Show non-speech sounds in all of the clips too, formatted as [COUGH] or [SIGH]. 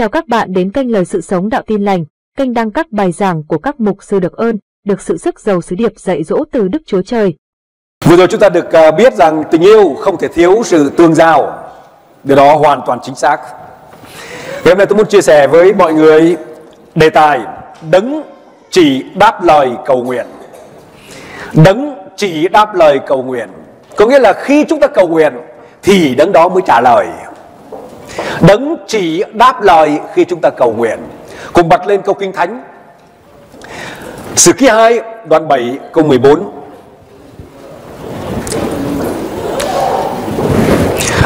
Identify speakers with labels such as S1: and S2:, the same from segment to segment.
S1: Chào các bạn đến kênh Lời Sự Sống Đạo Tin Lành, kênh đăng các bài giảng của các mục sư được ơn, được sự sức giàu sứ điệp dạy dỗ từ Đức Chúa Trời.
S2: Vừa rồi chúng ta được à, biết rằng tình yêu không thể thiếu sự tương giao. Điều đó hoàn toàn chính xác. Ngày hôm nay tôi muốn chia sẻ với mọi người đề tài đấng chỉ đáp lời cầu nguyện. Đấng chỉ đáp lời cầu nguyện. Có nghĩa là khi chúng ta cầu nguyện thì đấng đó mới trả lời. Đấng chỉ đáp lời khi chúng ta cầu nguyện. Cùng bật lên câu kinh thánh. Sử ký 2 đoạn 7 câu 14.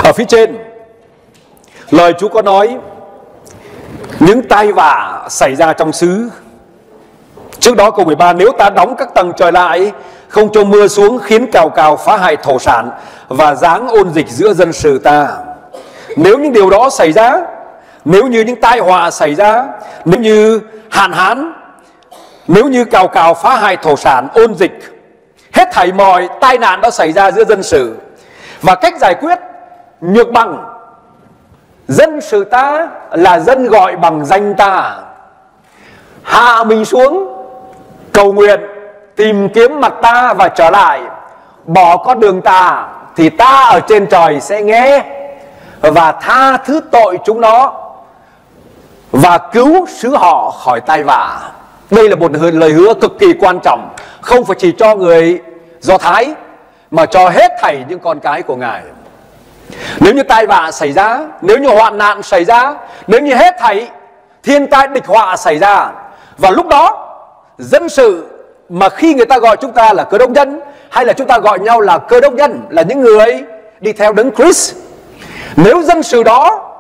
S2: Ở phía trên, Lời Chúa có nói, Những tai vạ xảy ra trong xứ Trước đó câu 13 Nếu ta đóng các tầng trời lại, Không cho mưa xuống khiến cào cào phá hại thổ sản Và giáng ôn dịch giữa dân sự ta nếu những điều đó xảy ra, Nếu như những tai họa xảy ra, Nếu như hạn hán, Nếu như cào cào phá hại thổ sản, Ôn dịch, Hết thảy mọi tai nạn đã xảy ra giữa dân sự. Và cách giải quyết nhược bằng dân sự ta là dân gọi bằng danh ta. Hạ mình xuống, cầu nguyện, tìm kiếm mặt ta và trở lại. Bỏ con đường ta thì ta ở trên trời sẽ nghe và tha thứ tội chúng nó và cứu xứ họ khỏi tai vạ. Đây là một lời hứa cực kỳ quan trọng, không phải chỉ cho người do thái mà cho hết thảy những con cái của ngài. Nếu như tai vạ xảy ra, nếu như hoạn nạn xảy ra, nếu như hết thảy thiên tai địch họa xảy ra, và lúc đó, dân sự mà khi người ta gọi chúng ta là cơ đốc nhân, hay là chúng ta gọi nhau là cơ đốc nhân, là những người đi theo đấng Christ nếu dân sự đó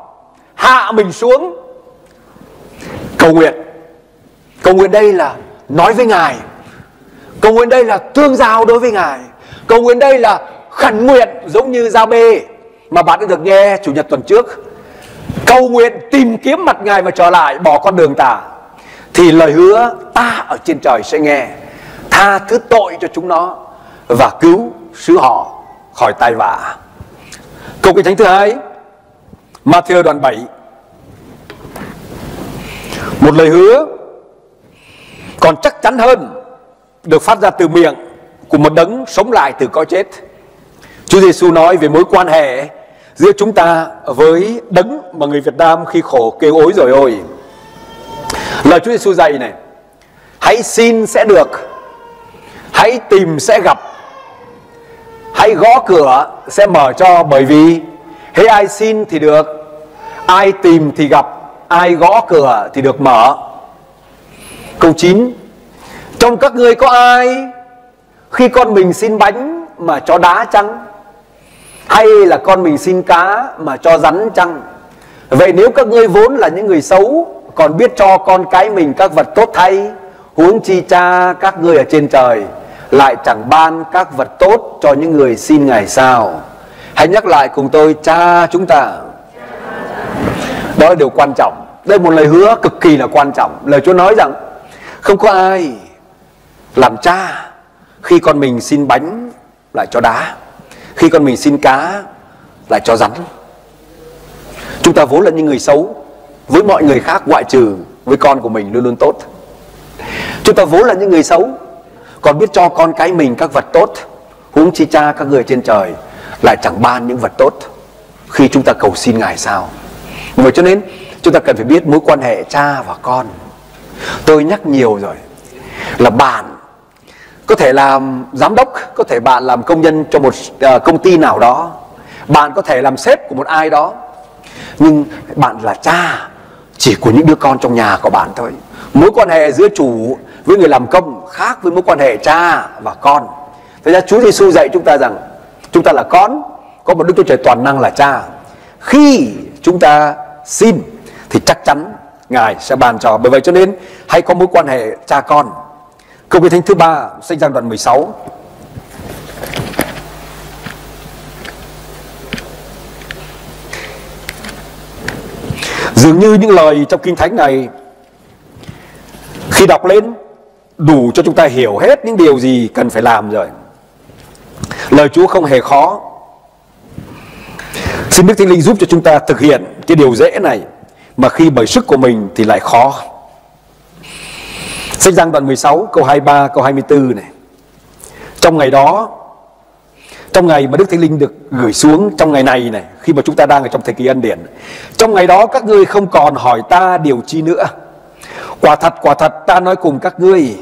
S2: hạ mình xuống, cầu nguyện. Cầu nguyện đây là nói với ngài. Cầu nguyện đây là tương giao đối với ngài. Cầu nguyện đây là khẩn nguyện giống như giao bê mà bạn đã được nghe chủ nhật tuần trước. Cầu nguyện tìm kiếm mặt ngài và trở lại bỏ con đường tà. Thì lời hứa ta ở trên trời sẽ nghe. Tha thứ tội cho chúng nó và cứu sứ họ khỏi tai vạ câu kinh thánh thứ hai Matthew đoạn 7 một lời hứa còn chắc chắn hơn được phát ra từ miệng của một đấng sống lại từ cõi chết Chúa Giêsu nói về mối quan hệ giữa chúng ta với đấng mà người Việt Nam khi khổ kêu ối rồi ôi. Lời Chúa Giêsu dạy này, hãy xin sẽ được, hãy tìm sẽ gặp, hãy gõ cửa sẽ mở cho bởi vì hễ ai xin thì được, ai tìm thì gặp, ai gõ cửa thì được mở. Câu 9 Trong các ngươi có ai khi con mình xin bánh mà cho đá chăng? hay là con mình xin cá mà cho rắn chăng vậy nếu các ngươi vốn là những người xấu còn biết cho con cái mình các vật tốt thay huống chi cha các ngươi ở trên trời lại chẳng ban các vật tốt cho những người xin ngài sao? Hãy nhắc lại cùng tôi, cha chúng ta. Đó là điều quan trọng. Đây là một lời hứa cực kỳ là quan trọng. Lời chúa nói rằng, không có ai làm cha khi con mình xin bánh lại cho đá, khi con mình xin cá lại cho rắn. Chúng ta vốn là những người xấu, với mọi người khác ngoại trừ với con của mình luôn luôn tốt. Chúng ta vốn là những người xấu còn biết cho con cái mình các vật tốt, huống chi cha các người trên trời lại chẳng ban những vật tốt. Khi chúng ta cầu xin ngài sao? Vậy cho nên, chúng ta cần phải biết mối quan hệ cha và con. Tôi nhắc nhiều rồi, là bạn, có thể làm giám đốc, có thể bạn làm công nhân cho một ờ, công ty nào đó. Bạn có thể làm sếp của một ai đó. Nhưng bạn là cha, chỉ của những đứa con trong nhà của bạn thôi. Mối quan hệ giữa chủ với người làm công khác với mối quan hệ cha và con. Thế ra Chúa Giêsu dạy chúng ta rằng chúng ta là con có một Đức Chúa Trời toàn năng là cha. Khi chúng ta xin thì chắc chắn Ngài sẽ ban cho. Bởi vậy cho nên hãy có mối quan hệ cha con. Câu kinh thánh thứ ba, sách giang đoạn 16. Dường như những lời trong kinh thánh này khi đọc lên đủ cho chúng ta hiểu hết những điều gì cần phải làm rồi. Lời Chúa không hề khó. Xin Đức Thánh Linh giúp cho chúng ta thực hiện cái điều dễ này, mà khi bởi sức của mình thì lại khó. Sách Giăng đoạn 16 câu 23 câu 24 này. Trong ngày đó, trong ngày mà Đức Thánh Linh được gửi xuống trong ngày này này, khi mà chúng ta đang ở trong thời kỳ ân điển, trong ngày đó các ngươi không còn hỏi ta điều chi nữa quả thật quả thật ta nói cùng các ngươi.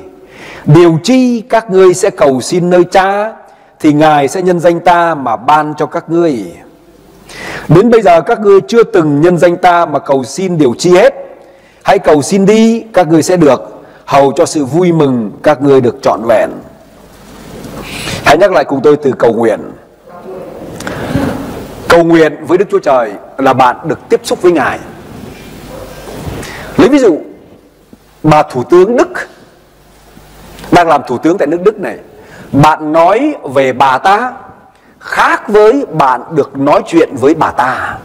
S2: Điều chi các ngươi sẽ cầu xin nơi cha thì ngài sẽ nhân danh ta mà ban cho các ngươi. Đến bây giờ các ngươi chưa từng nhân danh ta mà cầu xin điều chi hết. Hãy cầu xin đi các ngươi sẽ được. Hầu cho sự vui mừng các ngươi được trọn vẹn. Hãy nhắc lại cùng tôi từ cầu nguyện. Cầu nguyện với Đức Chúa Trời là bạn được tiếp xúc với Ngài. Lấy ví dụ, bà Thủ tướng Đức, đang làm Thủ tướng tại nước Đức này. Bạn nói về bà ta khác với bạn được nói chuyện với bà ta.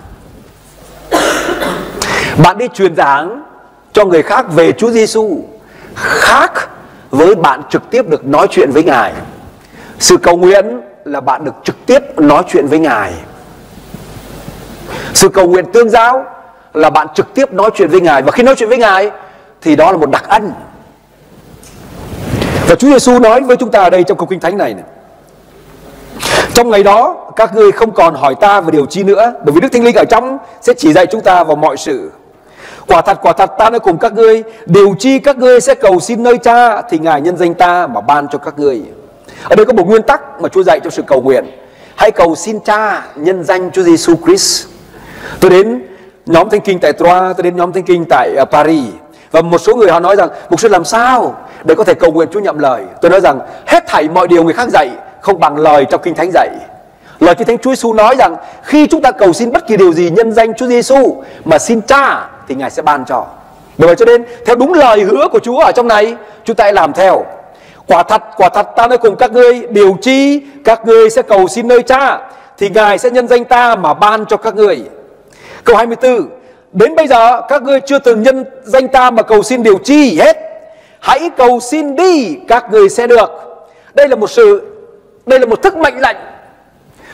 S2: Bạn đi truyền giảng cho người khác về Chúa Giêsu khác với bạn trực tiếp được nói chuyện với Ngài. Sự cầu nguyện là bạn được trực tiếp nói chuyện với Ngài. Sự cầu nguyện tương giao là bạn trực tiếp nói chuyện với Ngài và khi nói chuyện với Ngài thì đó là một đặc ân. Và Chúa Giêsu nói với chúng ta ở đây trong câu kinh thánh này, này trong ngày đó các ngươi không còn hỏi ta về điều chi nữa bởi vì Đức Thánh Linh ở trong sẽ chỉ dạy chúng ta vào mọi sự. Quả thật quả thật ta nói cùng các ngươi điều chi các ngươi sẽ cầu xin nơi cha thì ngài nhân danh ta mà ban cho các ngươi. Ở đây có một nguyên tắc mà Chúa dạy cho sự cầu nguyện. Hãy cầu xin Cha nhân danh Chúa Giêsu Christ. Tôi đến nhóm Thánh Kinh tại Troyes, tôi đến nhóm Thánh Kinh tại ờ, Paris và một số người họ nói rằng mục sư làm sao để có thể cầu nguyện Chúa nhậm lời. Tôi nói rằng hết thảy mọi điều người khác dạy không bằng lời trong Kinh Thánh dạy. Lời Kinh Thánh Chúa Giêsu nói rằng khi chúng ta cầu xin bất kỳ điều gì nhân danh Chúa Giêsu mà xin Cha thì Ngài sẽ ban cho. Bởi vậy cho nên theo đúng lời hứa của Chúa ở trong này, chúng ta hãy làm theo. Quả thật, quả thật ta nói cùng các ngươi điều chi các ngươi sẽ cầu xin nơi cha thì Ngài sẽ nhân danh ta mà ban cho các ngươi. Câu 24 Đến bây giờ các ngươi chưa từng nhân danh ta mà cầu xin điều chi hết. Hãy cầu xin đi các ngươi sẽ được. Đây là một sự Đây là một thức mệnh lệnh.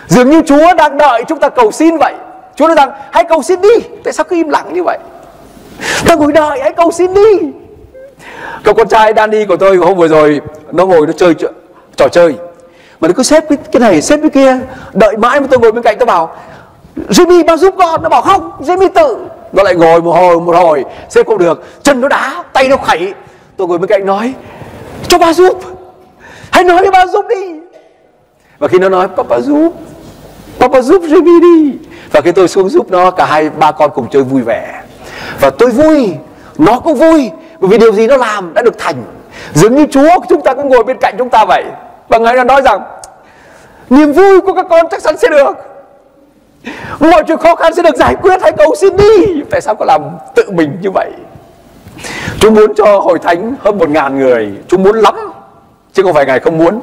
S2: Dường như Chúa đang đợi chúng ta cầu xin vậy. Chúa nói rằng hãy cầu xin đi. Tại sao cứ im lặng như vậy? Ta ngồi đợi hãy cầu xin đi. Cậu con trai Danny của tôi hôm vừa rồi Nó ngồi nó chơi trò chơi. Mà nó cứ xếp cái, cái này xếp cái kia Đợi mãi mà tôi ngồi bên cạnh tôi bảo Jimmy bao giúp con. Nó bảo không Jimmy tự. Nó lại ngồi một hồi một hồi Xếp không được. Chân nó đá, Tay nó khẩy Tôi ngồi bên cạnh nói, Cho ba giúp. Hãy nói cho ba giúp đi. Và khi nó nói, Papa giúp Papa giúp Jimmy đi. Và khi tôi xuống giúp nó, Cả hai ba con cùng chơi vui vẻ. Và tôi vui, Nó cũng vui, bởi vì điều gì nó làm đã được thành. Dường như Chúa, chúng ta cũng ngồi bên cạnh chúng ta vậy. Và Ngài đã nói rằng, niềm vui của các con chắc chắn sẽ được mọi chuyện khó khăn sẽ được giải quyết hãy cầu xin đi. Tại sao có làm tự mình như vậy? Chúa muốn cho hội thánh hơn một ngàn người. Chúa muốn lắm, Chứ không phải Ngài không muốn.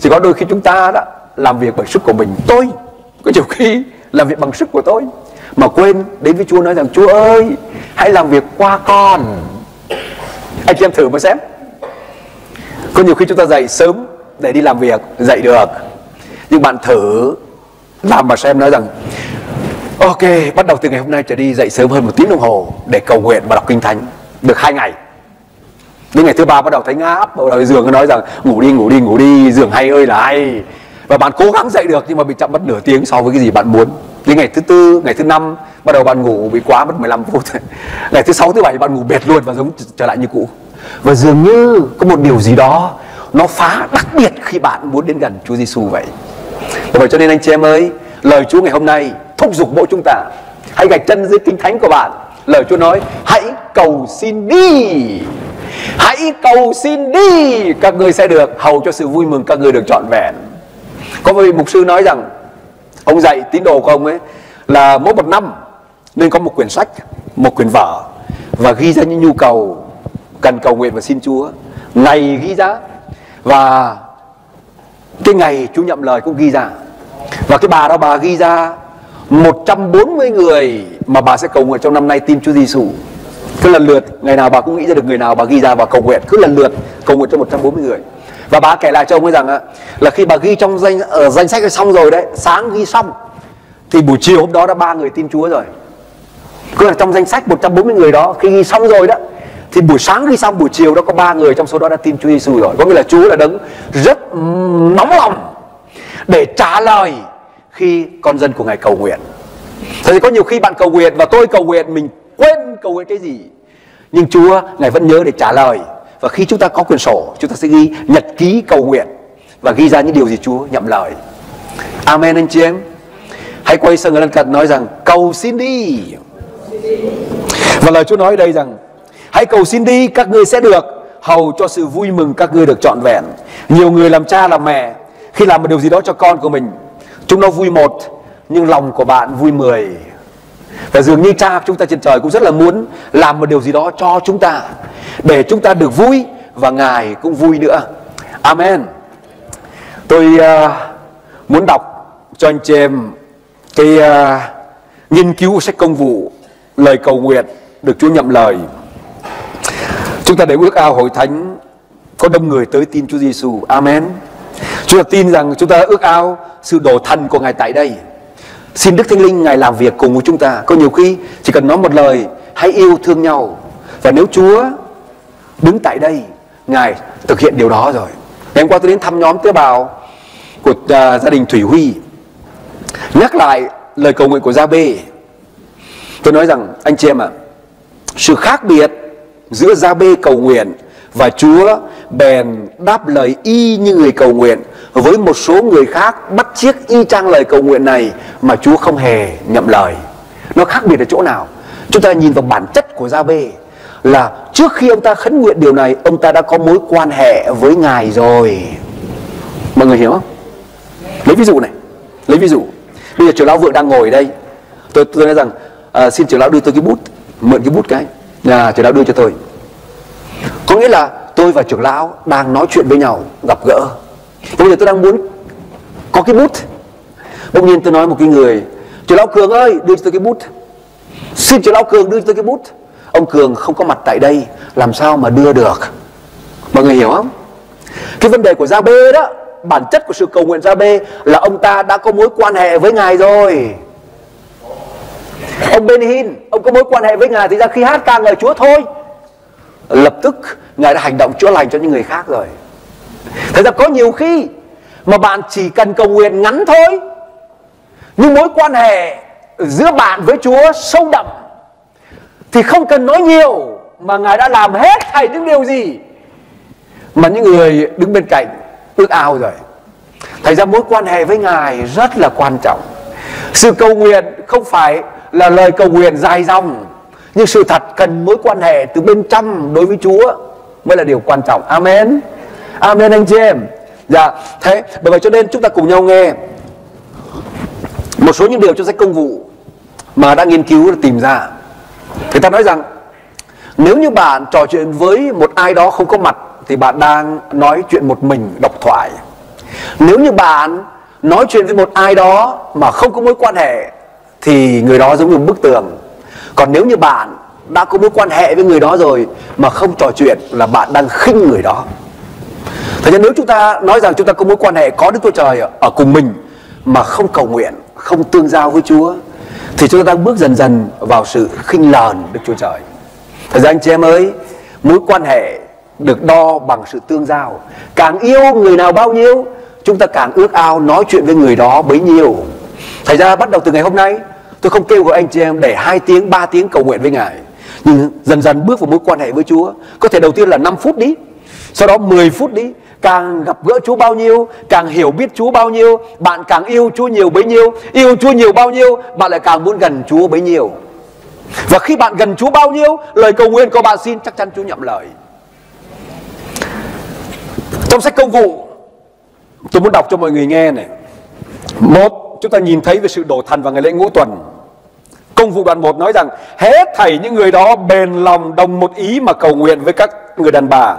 S2: Chỉ có đôi khi chúng ta đó Làm việc bằng sức của mình. Tôi, có nhiều khi làm việc bằng sức của tôi, Mà quên đến với Chúa nói rằng, Chúa ơi, Hãy làm việc qua con. Anh chị em thử mà xem. Có nhiều khi chúng ta dậy sớm để đi làm việc, dậy được. Nhưng bạn thử làm mà xem nói rằng, ok, bắt đầu từ ngày hôm nay trở đi dậy sớm hơn một tiếng đồng hồ để cầu nguyện và đọc kinh thánh. Được hai ngày. Đến ngày thứ ba bắt đầu thấy ngáp, bắt đầu giường nói rằng, ngủ đi ngủ đi ngủ đi, giường hay ơi là hay. Và bạn cố gắng dậy được nhưng mà bị chậm mất nửa tiếng so với cái gì bạn muốn. Đến ngày thứ tư, ngày thứ năm, bắt đầu bạn ngủ bị quá mất 15 phút. [LAUGHS] Ngày thứ sáu, thứ bảy bạn ngủ bệt luôn và giống trở lại như cũ. Và dường như có một điều gì đó nó phá đặc biệt khi bạn muốn đến gần Chúa Giêsu vậy vậy cho nên anh chị em ơi, lời Chúa ngày hôm nay thúc giục mỗi chúng ta hãy gạch chân dưới kinh thánh của bạn. Lời Chúa nói, hãy cầu xin đi. Hãy cầu xin đi. Các người sẽ được hầu cho sự vui mừng các người được trọn vẹn. Có vị mục sư nói rằng, ông dạy tín đồ của ông ấy là mỗi một năm nên có một quyển sách, một quyển vở và ghi ra những nhu cầu cần cầu nguyện và xin Chúa. Ngày ghi ra và cái ngày Chúa nhậm lời cũng ghi ra. Và cái bà đó, bà ghi ra 140 người mà bà sẽ cầu nguyện trong năm nay tin Chúa Giêsu cứ lần lượt, ngày nào bà cũng nghĩ ra được người nào bà ghi ra và cầu nguyện. Cứ lần lượt, cầu nguyện cho 140 người. Và bà kể lại cho ông ấy rằng là khi bà ghi trong danh, ở danh sách xong rồi đấy, sáng ghi xong, thì buổi chiều hôm đó đã ba người tin Chúa rồi. Cứ là trong danh sách 140 người đó, khi ghi xong rồi đó thì buổi sáng khi xong, buổi chiều đó có ba người trong số đó đã tin Chúa Giêsu rồi. Có nghĩa là Chúa là đấng rất nóng lòng để trả lời khi con dân của ngài cầu nguyện. Thế thì có nhiều khi bạn cầu nguyện và tôi cầu nguyện, mình quên cầu nguyện cái gì. Nhưng Chúa, ngài vẫn nhớ để trả lời. Và khi chúng ta có quyển sổ, chúng ta sẽ ghi nhật ký cầu nguyện và ghi ra những điều gì Chúa nhậm lời. Amen, anh chị em. Hãy quay sang người lân cận nói rằng, cầu xin đi. Và lời Chúa nói đây rằng hãy cầu xin đi các ngươi sẽ được. Hầu cho sự vui mừng các ngươi được trọn vẹn. Nhiều người làm cha làm mẹ khi làm một điều gì đó cho con của mình chúng nó vui một nhưng lòng của bạn vui mười. Và dường như cha chúng ta trên trời cũng rất là muốn làm một điều gì đó cho chúng ta để chúng ta được vui và ngài cũng vui nữa. Amen. Tôi uh, muốn đọc cho anh chị em cái uh, nghiên cứu sách công vụ lời cầu nguyện được Chúa nhậm lời chúng ta để ước ao hội thánh có đông người tới tin Chúa Giêsu amen. Chúng ta tin rằng chúng ta ước ao sự đổ thần của ngài tại đây. Xin Đức Thánh Linh ngài làm việc cùng với chúng ta. Có nhiều khi chỉ cần nói một lời hãy yêu thương nhau. Và nếu Chúa đứng tại đây ngài thực hiện điều đó rồi. Ngày hôm qua tôi đến thăm nhóm tế bào của uh, gia đình Thủy Huy. Nhắc lại lời cầu nguyện của Gia Bê. Tôi nói rằng anh chị em ạ à, sự khác biệt giữa Gia Bê cầu nguyện và Chúa bèn đáp lời y như người cầu nguyện với một số người khác bắt chiếc y chang lời cầu nguyện này mà Chúa không hề nhậm lời. Nó khác biệt ở chỗ nào? Chúng ta nhìn vào bản chất của Gia Bê là trước khi ông ta khấn nguyện điều này ông ta đã có mối quan hệ với ngài rồi. Mọi người hiểu không? Lấy ví dụ này lấy ví dụ. Bây giờ trưởng lão vượng đang ngồi ở đây. Tôi tôi nói rằng à, xin trưởng lão đưa tôi cái bút mượn cái bút cái nhà trưởng lão đưa cho tôi. Có nghĩa là tôi và trưởng lão đang nói chuyện với nhau, gặp gỡ. Bây giờ tôi đang muốn có cái bút. Bỗng nhiên tôi nói một cái người, trưởng lão cường ơi, đưa cho tôi cái bút. Xin trưởng lão cường đưa cho tôi cái bút. Ông cường không có mặt tại đây, làm sao mà đưa được? Mọi người hiểu không? Cái vấn đề của gia bê đó, bản chất của sự cầu nguyện gia bê là ông ta đã có mối quan hệ với ngài rồi ông Benihin ông có mối quan hệ với ngài thì ra khi hát ca ngợi Chúa thôi. Lập tức, ngài đã hành động chữa lành cho những người khác rồi. Thật ra có nhiều khi mà bạn chỉ cần cầu nguyện ngắn thôi, nhưng mối quan hệ giữa bạn với Chúa sâu đậm, thì không cần nói nhiều mà ngài đã làm hết thảy những điều gì mà những người đứng bên cạnh ước ao rồi. Thành ra mối quan hệ với ngài rất là quan trọng. Sự cầu nguyện không phải là lời cầu nguyện dài dòng. Nhưng sự thật cần mối quan hệ từ bên trong đối với Chúa mới là điều quan trọng. Amen. Amen, anh chị em. Dạ thế, bởi vậy cho nên chúng ta cùng nhau nghe một số những điều trong sách công vụ mà đã nghiên cứu tìm ra. Người ta nói rằng, nếu như bạn trò chuyện với một ai đó không có mặt, thì bạn đang nói chuyện một mình, độc thoại. Nếu như bạn nói chuyện với một ai đó mà không có mối quan hệ thì người đó giống như bức tường còn nếu như bạn đã có mối quan hệ với người đó rồi mà không trò chuyện là bạn đang khinh người đó Thế nên nếu chúng ta nói rằng chúng ta có mối quan hệ có Đức Chúa Trời ở cùng mình mà không cầu nguyện, không tương giao với Chúa thì chúng ta đang bước dần dần vào sự khinh lờn Đức Chúa Trời. Thật ra anh chị em ơi, mối quan hệ được đo bằng sự tương giao. Càng yêu người nào bao nhiêu, chúng ta càng ước ao nói chuyện với người đó bấy nhiêu. Thành ra bắt đầu từ ngày hôm nay, tôi không kêu gọi anh chị em để 2 tiếng, 3 tiếng cầu nguyện với Ngài. Nhưng dần dần bước vào mối quan hệ với Chúa. Có thể đầu tiên là 5 phút đi, sau đó 10 phút đi, càng gặp gỡ Chúa bao nhiêu, càng hiểu biết Chúa bao nhiêu, bạn càng yêu Chúa nhiều bấy nhiêu, yêu Chúa nhiều bao nhiêu, bạn lại càng muốn gần Chúa bấy nhiêu. Và khi bạn gần Chúa bao nhiêu, lời cầu nguyện của bạn xin chắc chắn Chúa nhậm lời. Trong sách công vụ, tôi muốn đọc cho mọi người nghe này. Một, chúng ta nhìn thấy về sự đổ thần vào ngày lễ ngũ tuần. Công vụ đoạn 1 nói rằng, hết thảy những người đó bền lòng đồng một ý mà cầu nguyện với các người đàn bà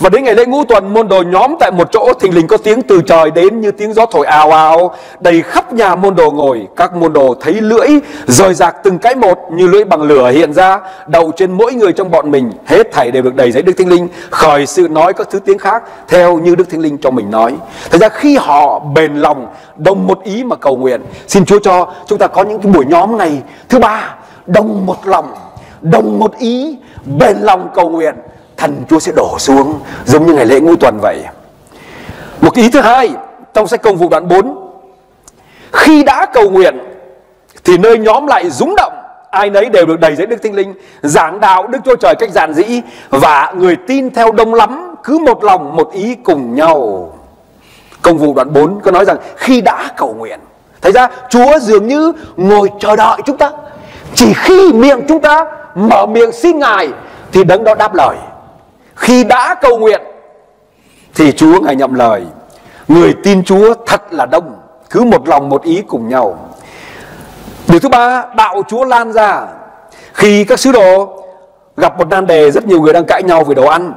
S2: và đến ngày lễ ngũ tuần, môn đồ nhóm tại một chỗ thình lình có tiếng từ trời đến như tiếng gió thổi ào ào. Đầy khắp nhà môn đồ ngồi, các môn đồ thấy lưỡi rời rạc từng cái một như lưỡi bằng lửa hiện ra. Đầu trên mỗi người trong bọn mình, hết thảy đều được đầy giấy đức thánh linh. Khởi sự nói các thứ tiếng khác, theo như đức thánh linh cho mình nói. Thật ra khi họ bền lòng, đồng một ý mà cầu nguyện, xin chúa cho chúng ta có những cái buổi nhóm này thứ ba, đồng một lòng, đồng một ý, bền lòng cầu nguyện thần Chúa sẽ đổ xuống, giống như ngày lễ ngũ tuần vậy. Một ý thứ hai trong sách công vụ đoạn 4 khi đã cầu nguyện thì nơi nhóm lại rúng động, ai nấy đều được đầy dẫy đức tinh linh, giảng đạo đức chúa trời cách giản dĩ và người tin theo đông lắm cứ một lòng một ý cùng nhau. Công vụ đoạn 4 có nói rằng khi đã cầu nguyện, thấy ra chúa dường như ngồi chờ đợi chúng ta, chỉ khi miệng chúng ta mở miệng xin ngài thì đấng đó đáp lời khi đã cầu nguyện, thì chúa ngài nhậm lời, người tin chúa thật là đông, cứ một lòng một ý cùng nhau. Điều thứ ba, đạo chúa lan ra. Khi các sứ đồ gặp một nan đề, rất nhiều người đang cãi nhau về đồ ăn.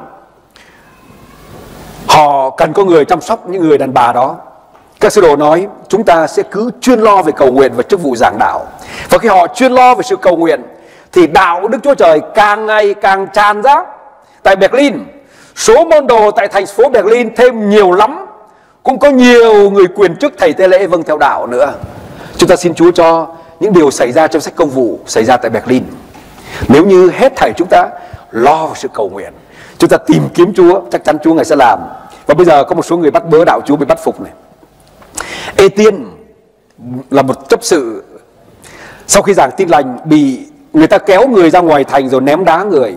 S2: Họ cần có người chăm sóc những người đàn bà đó. Các sứ đồ nói, chúng ta sẽ cứ chuyên lo về cầu nguyện và chức vụ giảng đạo. Và khi họ chuyên lo về sự cầu nguyện, thì đạo đức chúa trời càng ngày càng tràn ra tại berlin. Số môn đồ tại thành phố berlin thêm nhiều lắm. Cũng có nhiều người quyền chức thầy tế lễ vâng theo đạo nữa. Chúng ta xin chúa cho những điều xảy ra trong sách công vụ xảy ra tại berlin. Nếu như hết thảy chúng ta lo vào sự cầu nguyện, chúng ta tìm kiếm chúa, chắc chắn chúa ngài sẽ làm. Và bây giờ có một số người bắt bớ đạo chúa bị bắt phục này. Ê tiên là một chấp sự. Sau khi giảng tin lành, bị người ta kéo người ra ngoài thành rồi ném đá người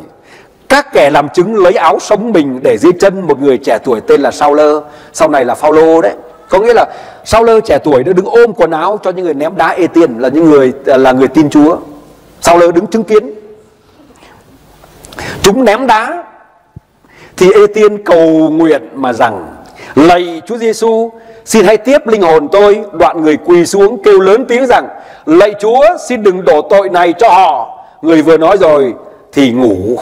S2: các kẻ làm chứng lấy áo sống mình để dưới chân một người trẻ tuổi tên là Sao Lơ sau này là Phaolô đấy. Có nghĩa là Sao Lơ trẻ tuổi đã đứng ôm quần áo cho những người ném đá ê tiên là những người à, là người tin Chúa. Sao Lơ đứng chứng kiến. Chúng ném đá thì ê tiên cầu nguyện mà rằng, lạy Chúa Giêsu xin hãy tiếp linh hồn tôi. Đoạn người quỳ xuống kêu lớn tiếng rằng, lạy Chúa, xin đừng đổ tội này cho họ. Người vừa nói rồi thì ngủ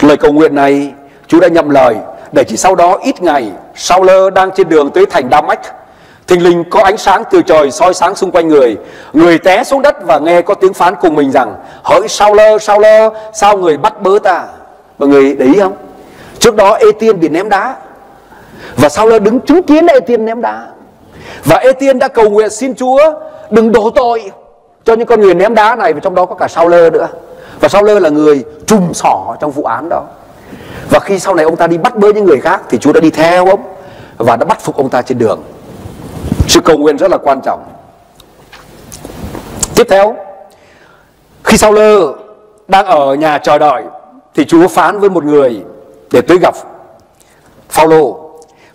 S2: lời cầu nguyện này Chúa đã nhậm lời để chỉ sau đó ít ngày Sao lơ đang trên đường tới thành Đa Mách Thình lình có ánh sáng từ trời soi sáng xung quanh người. Người té xuống đất và nghe có tiếng phán cùng mình rằng Hỡi sao lơ, sao lơ, sao người bắt bớ ta? Mọi người để ý không? Trước đó Ê Tiên bị ném đá. Và sao lơ đứng chứng kiến Ê Tiên ném đá. Và Ê Tiên đã cầu nguyện xin Chúa Đừng đổ tội cho những con người ném đá này Và trong đó có cả sao lơ nữa. Và sau lơ là người trùm sỏ trong vụ án đó. Và khi sau này ông ta đi bắt bớ những người khác Thì Chúa đã đi theo ông Và đã bắt phục ông ta trên đường. Sự cầu nguyện rất là quan trọng. Tiếp theo, Khi sau lơ đang ở nhà chờ đợi thì Chúa phán với một người để tới gặp Phaolô.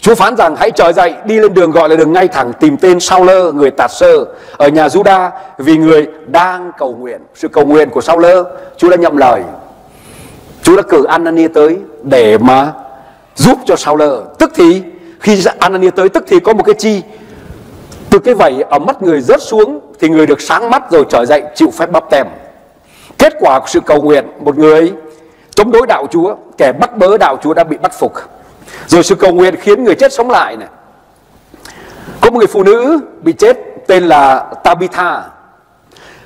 S2: Chúa phán rằng, hãy trở dậy, đi lên đường gọi là đường ngay thẳng, tìm tên Sao Lơ người Tạt Sơ ở nhà Juda, vì người đang cầu nguyện. Sự cầu nguyện của Sao Lơ Chúa đã nhậm lời. Chúa đã cử Anania tới để mà giúp cho Sao Lơ. Tức thì, khi Anania tới, tức thì có một cái chi từ cái vảy ở mắt người rớt xuống, thì người được sáng mắt rồi trở dậy, chịu phép bắp tem. Kết quả của sự cầu nguyện, một người chống đối đạo Chúa, kẻ bắt bớ đạo Chúa đã bị bắt phục rồi sự cầu nguyện khiến người chết sống lại này. Có một người phụ nữ bị chết tên là Tabitha.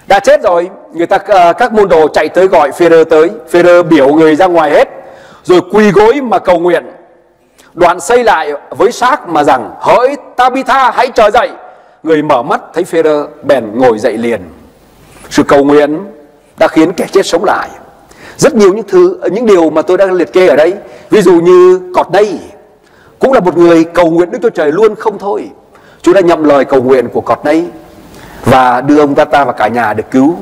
S2: Đã chết rồi, người ta ờ, các môn đồ chạy tới gọi Phêrô tới. Phêrô biểu người ra ngoài hết, rồi quỳ gối mà cầu nguyện. Đoạn xây lại với xác mà rằng, hỡi Tabitha, hãy trở dậy. Người mở mắt thấy Phêrô bèn ngồi dậy liền. Sự cầu nguyện đã khiến kẻ chết sống lại rất nhiều những thứ, những điều mà tôi đang liệt kê ở đây. Ví dụ như cọt đây cũng là một người cầu nguyện đức chúa trời luôn không thôi. Chúa đã nhậm lời cầu nguyện của cọt đây và đưa ông ta ta và cả nhà được cứu.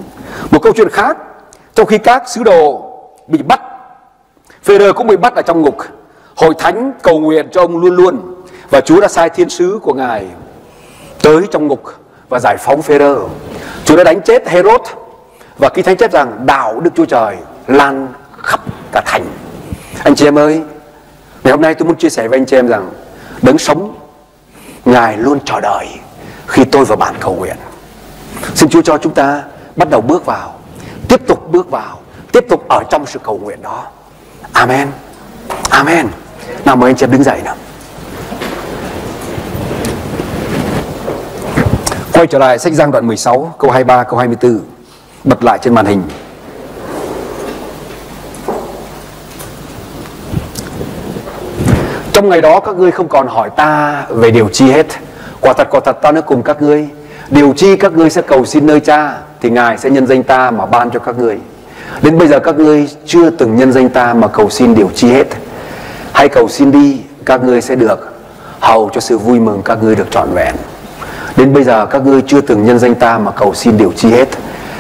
S2: Một câu chuyện khác, trong khi các sứ đồ bị bắt Phêrô cũng bị bắt ở trong ngục, hội thánh cầu nguyện cho ông luôn luôn và Chúa đã sai thiên sứ của ngài tới trong ngục và giải phóng Phêrô Chúa đã đánh chết Herod và khi thánh chép rằng đạo Đức Chúa Trời lan khắp cả thành. Anh chị em ơi, ngày hôm nay tôi muốn chia sẻ với anh chị em rằng, đấng sống, ngài luôn chờ đợi khi tôi và bạn cầu nguyện. Xin chúa cho chúng ta bắt đầu bước vào, tiếp tục bước vào, tiếp tục ở trong sự cầu nguyện đó. Amen. Amen. Nào mời anh chị em đứng dậy nào. Quay trở lại sách giang đoạn 16 câu 23 câu 24 Bật lại trên màn hình. Trong ngày đó các ngươi không còn hỏi ta về điều chi hết Quả thật quả thật ta nói cùng các ngươi Điều chi các ngươi sẽ cầu xin nơi cha thì Ngài sẽ nhân danh ta mà ban cho các ngươi. Đến bây giờ các ngươi chưa từng nhân danh ta mà cầu xin điều chi hết. Hãy cầu xin đi, các ngươi sẽ được hầu cho sự vui mừng các ngươi được trọn vẹn. Đến bây giờ các ngươi chưa từng nhân danh ta mà cầu xin điều chi hết.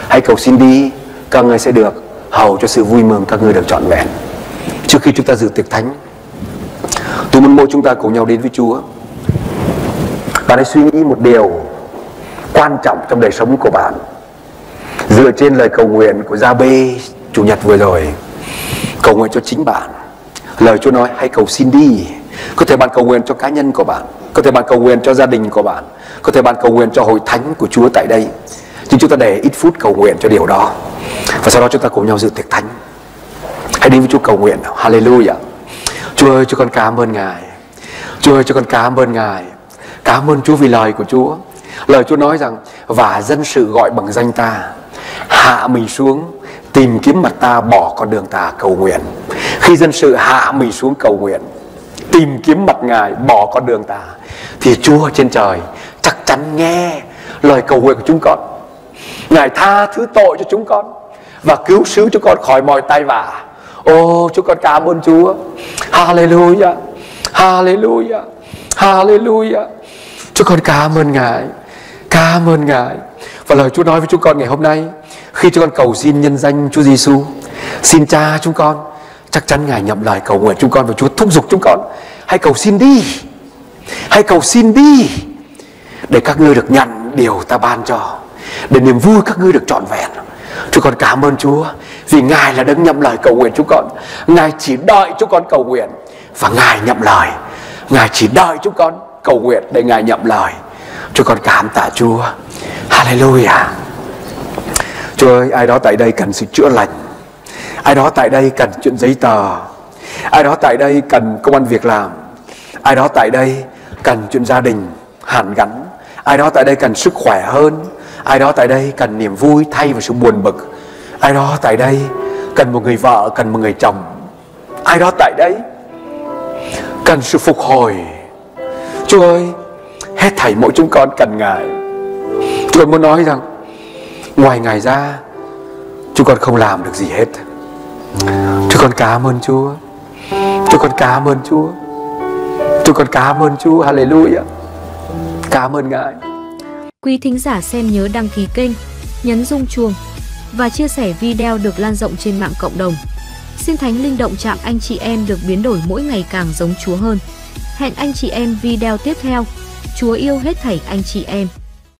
S2: Hãy cầu xin đi, các ngươi sẽ được hầu cho sự vui mừng các ngươi được trọn vẹn. Trước khi chúng ta dự tiệc thánh, tôi muốn mỗi chúng ta cùng nhau đến với Chúa. Bạn hãy suy nghĩ một điều quan trọng trong đời sống của bạn. Dựa trên lời cầu nguyện của Gia Bê, chủ nhật vừa rồi, cầu nguyện cho chính bạn. Lời Chúa nói, hãy cầu xin đi. Có thể bạn cầu nguyện cho cá nhân của bạn, có thể bạn cầu nguyện cho gia đình của bạn, có thể bạn cầu nguyện cho hội thánh của Chúa tại đây. Nhưng chúng ta để ít phút cầu nguyện cho điều đó. Và sau đó chúng ta cùng nhau dự tiệc thánh. Hãy đi với Chúa cầu nguyện Hallelujah. Chúa ơi, cho con cảm ơn Ngài. Chúa ơi, cho con cảm ơn Ngài. Cảm ơn Chúa vì lời của Chúa. Lời Chúa nói rằng, Và dân sự gọi bằng danh ta. Hạ mình xuống, Tìm kiếm mặt ta bỏ con đường ta cầu nguyện. Khi dân sự hạ mình xuống cầu nguyện, Tìm kiếm mặt Ngài bỏ con đường ta, Thì Chúa trên trời Chắc chắn nghe lời cầu nguyện của chúng con. Ngài tha thứ tội cho chúng con Và cứu cứu cho con khỏi mọi tai vạ. Ô chúng con cảm ơn Chúa. Hallelujah. Hallelujah. Hallelujah. Chúng con cảm ơn Ngài. Cảm ơn Ngài. Và lời Chúa nói với chúng con ngày hôm nay, Khi chúng con cầu xin nhân danh Chúa Giêsu Xin cha chúng con, Chắc chắn Ngài nhậm lời cầu nguyện chúng con Và Chúa thúc giục chúng con, Hãy cầu xin đi. Hãy cầu xin đi Để các ngươi được nhận điều ta ban cho, Để niềm vui các ngươi được trọn vẹn. Chúng con cảm ơn Chúa, Vì Ngài là đấng nhậm lời cầu nguyện chúng con. Ngài chỉ đợi chúng con cầu nguyện, Và Ngài nhậm lời. Ngài chỉ đợi chúng con cầu nguyện để Ngài nhậm lời. Chúng con cảm tạ Chúa. Hallelujah. Chúa ơi, ai đó tại đây cần sự chữa lành. Ai đó tại đây cần chuyện giấy tờ. Ai đó tại đây cần công an việc làm. Ai đó tại đây cần chuyện gia đình hàn gắn. Ai đó tại đây cần sức khỏe hơn. Ai đó tại đây cần niềm vui thay vào sự buồn bực. Ai đó tại đây cần một người vợ, cần một người chồng. Ai đó tại đây cần sự phục hồi. Chúa ơi Hết thảy mỗi chúng con cần Ngài. Tôi muốn nói rằng Ngoài Ngài ra Chúng con không làm được gì hết. Chúng con cảm ơn Chúa. Chúng con cảm ơn Chúa. Chúng con cảm ơn Chúa. Hallelujah. Cảm ơn Ngài.
S3: Quý thính giả xem nhớ đăng ký kênh, Nhấn rung chuông Và chia sẻ video được lan rộng trên mạng cộng đồng Xin Thánh Linh động chạm anh chị em được biến đổi mỗi ngày càng giống Chúa hơn Hẹn anh chị em video tiếp theo. Chúa yêu hết thảy anh chị em.